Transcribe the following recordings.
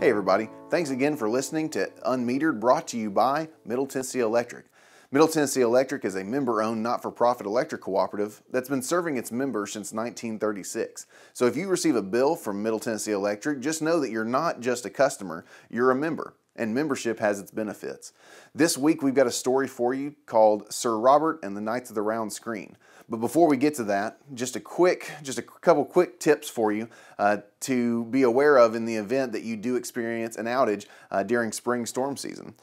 Hey everybody, thanks again for listening to Unmetered brought to you by Middle Tennessee Electric. Middle Tennessee Electric is a member-owned not-for-profit electric cooperative that's been serving its members since 1936. So if you receive a bill from Middle Tennessee Electric, just know that you're not just a customer, you're a member and membership has its benefits. This week we've got a story for you called Sir Robert and the Knights of the Round Screen. But before we get to that, just a quick, just a couple quick tips for you uh, to be aware of in the event that you do experience an outage uh, during spring storm season.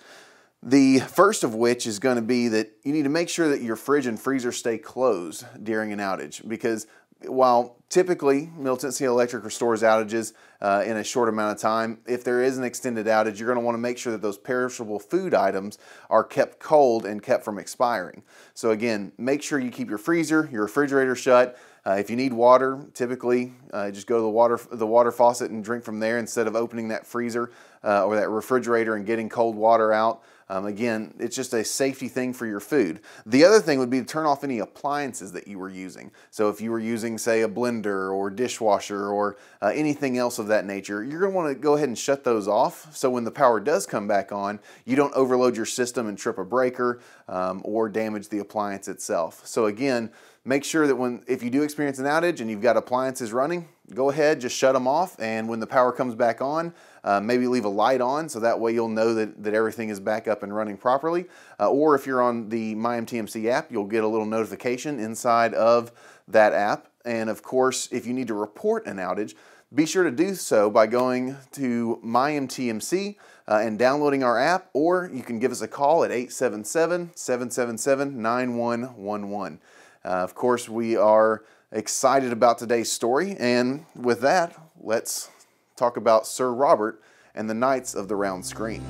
The first of which is going to be that you need to make sure that your fridge and freezer stay closed during an outage because while typically Middle Tennessee Electric restores outages uh, in a short amount of time, if there is an extended outage, you're going to want to make sure that those perishable food items are kept cold and kept from expiring. So again, make sure you keep your freezer, your refrigerator shut. Uh, if you need water, typically uh, just go to the water, the water faucet and drink from there instead of opening that freezer uh, or that refrigerator and getting cold water out. Um, again, it's just a safety thing for your food. The other thing would be to turn off any appliances that you were using. So if you were using, say, a blender or dishwasher or uh, anything else of that nature, you're going to want to go ahead and shut those off. So when the power does come back on, you don't overload your system and trip a breaker um, or damage the appliance itself. So again, make sure that when if you do experience an outage and you've got appliances running, go ahead, just shut them off. And when the power comes back on, uh, maybe leave a light on so that way you'll know that, that everything is back up and running properly. Uh, or if you're on the MyMTMC app, you'll get a little notification inside of that app. And of course, if you need to report an outage, be sure to do so by going to MyMTMC uh, and downloading our app, or you can give us a call at 877 777 9111. Uh, of course, we are excited about today's story, and with that, let's talk about Sir Robert and the Knights of the Round Screen.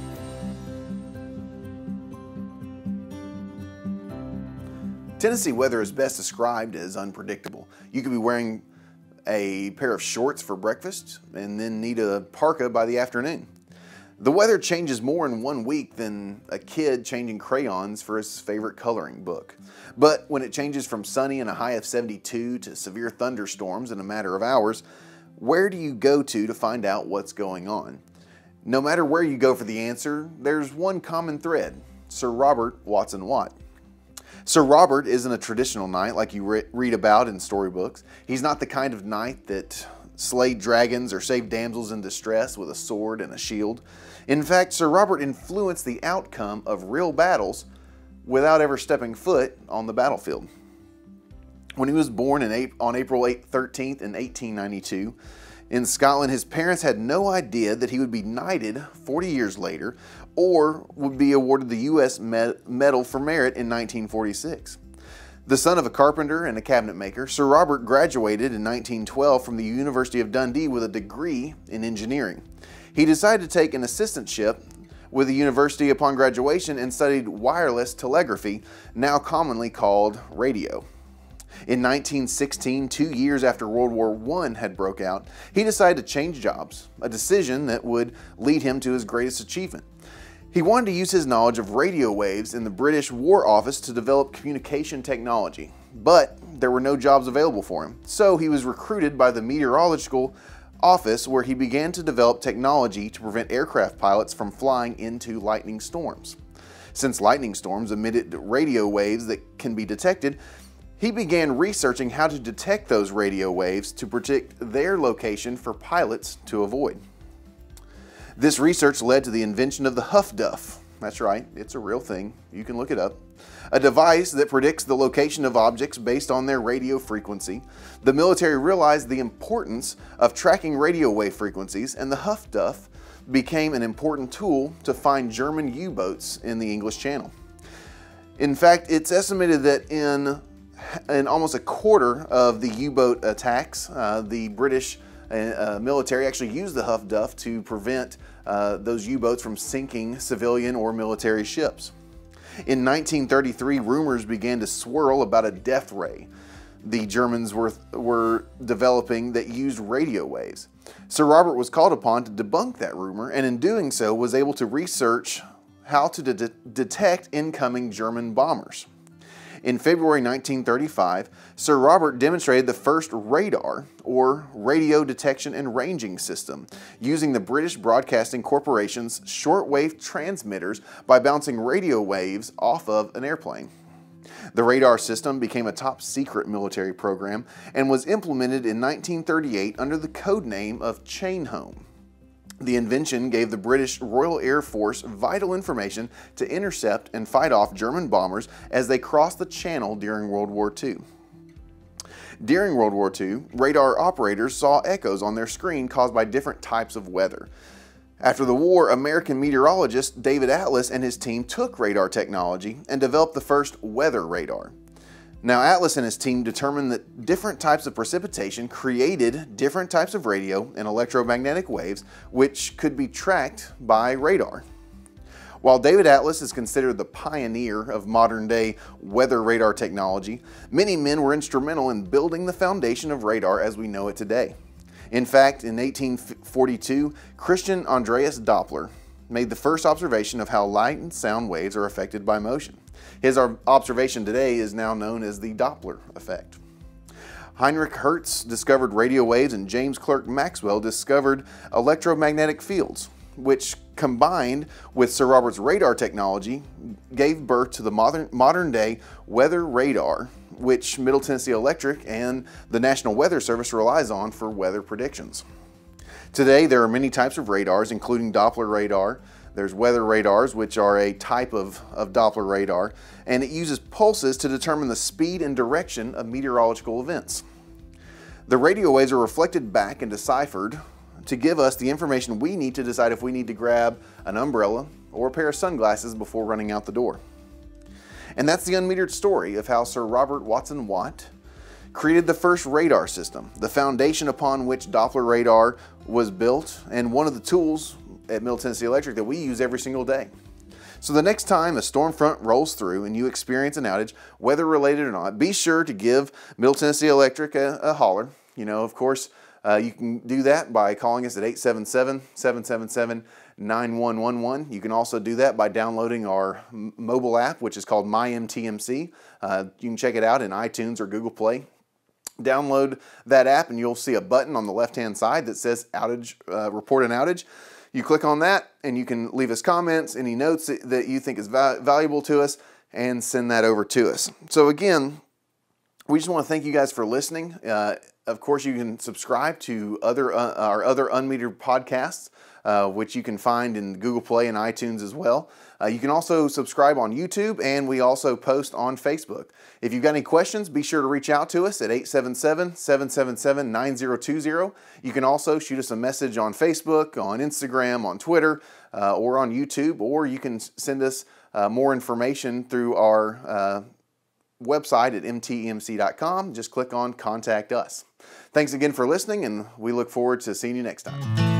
Tennessee weather is best described as unpredictable. You could be wearing a pair of shorts for breakfast and then need a parka by the afternoon. The weather changes more in one week than a kid changing crayons for his favorite coloring book. But when it changes from sunny and a high of 72 to severe thunderstorms in a matter of hours, where do you go to to find out what's going on? No matter where you go for the answer, there's one common thread Sir Robert Watson Watt. Sir Robert isn't a traditional knight like you re read about in storybooks. He's not the kind of knight that slayed dragons or saved damsels in distress with a sword and a shield. In fact, Sir Robert influenced the outcome of real battles without ever stepping foot on the battlefield. When he was born on April 8, 13th in 1892 in Scotland, his parents had no idea that he would be knighted 40 years later or would be awarded the U.S. Medal for Merit in 1946. The son of a carpenter and a cabinet maker, Sir Robert graduated in 1912 from the University of Dundee with a degree in engineering. He decided to take an assistantship with the university upon graduation and studied wireless telegraphy, now commonly called radio. In 1916, two years after World War I had broke out, he decided to change jobs, a decision that would lead him to his greatest achievement. He wanted to use his knowledge of radio waves in the British War Office to develop communication technology, but there were no jobs available for him. So he was recruited by the Meteorological Office where he began to develop technology to prevent aircraft pilots from flying into lightning storms. Since lightning storms emitted radio waves that can be detected, he began researching how to detect those radio waves to predict their location for pilots to avoid. This research led to the invention of the Huff Duff. That's right, it's a real thing. You can look it up. A device that predicts the location of objects based on their radio frequency. The military realized the importance of tracking radio wave frequencies, and the Huff Duff became an important tool to find German U boats in the English Channel. In fact, it's estimated that in in almost a quarter of the U-boat attacks, uh, the British uh, military actually used the Huff Duff to prevent uh, those U-boats from sinking civilian or military ships. In 1933, rumors began to swirl about a death ray the Germans were, were developing that used radio waves. Sir Robert was called upon to debunk that rumor, and in doing so was able to research how to de detect incoming German bombers. In February 1935, Sir Robert demonstrated the first radar, or radio detection and ranging system, using the British Broadcasting Corporation's shortwave transmitters by bouncing radio waves off of an airplane. The radar system became a top secret military program and was implemented in 1938 under the code name of Chain Home. The invention gave the British Royal Air Force vital information to intercept and fight off German bombers as they crossed the Channel during World War II. During World War II, radar operators saw echoes on their screen caused by different types of weather. After the war, American meteorologist David Atlas and his team took radar technology and developed the first weather radar. Now, Atlas and his team determined that different types of precipitation created different types of radio and electromagnetic waves, which could be tracked by radar. While David Atlas is considered the pioneer of modern day weather radar technology, many men were instrumental in building the foundation of radar as we know it today. In fact, in 1842, Christian Andreas Doppler made the first observation of how light and sound waves are affected by motion. His observation today is now known as the Doppler effect. Heinrich Hertz discovered radio waves and James Clerk Maxwell discovered electromagnetic fields, which combined with Sir Robert's radar technology gave birth to the modern, modern day weather radar which Middle Tennessee Electric and the National Weather Service relies on for weather predictions. Today, there are many types of radars, including Doppler radar. There's weather radars, which are a type of, of Doppler radar, and it uses pulses to determine the speed and direction of meteorological events. The radio waves are reflected back and deciphered to give us the information we need to decide if we need to grab an umbrella or a pair of sunglasses before running out the door. And that's the unmetered story of how Sir Robert Watson Watt created the first radar system, the foundation upon which Doppler radar was built, and one of the tools at Middle Tennessee Electric that we use every single day. So the next time a storm front rolls through and you experience an outage, weather related or not, be sure to give Middle Tennessee Electric a, a holler. You know, of course, uh, you can do that by calling us at 877 777 9111. You can also do that by downloading our mobile app, which is called MyMTMC. Uh, you can check it out in iTunes or Google Play. Download that app and you'll see a button on the left hand side that says outage, uh, report an outage. You click on that and you can leave us comments, any notes that you think is val valuable to us, and send that over to us. So, again, we just want to thank you guys for listening. Uh, of course, you can subscribe to other uh, our other unmetered podcasts uh, which you can find in Google Play and iTunes as well. Uh, you can also subscribe on YouTube, and we also post on Facebook. If you've got any questions, be sure to reach out to us at 877 777 9020. You can also shoot us a message on Facebook, on Instagram, on Twitter, uh, or on YouTube, or you can send us uh, more information through our uh, website at mtemc.com. Just click on Contact Us. Thanks again for listening, and we look forward to seeing you next time.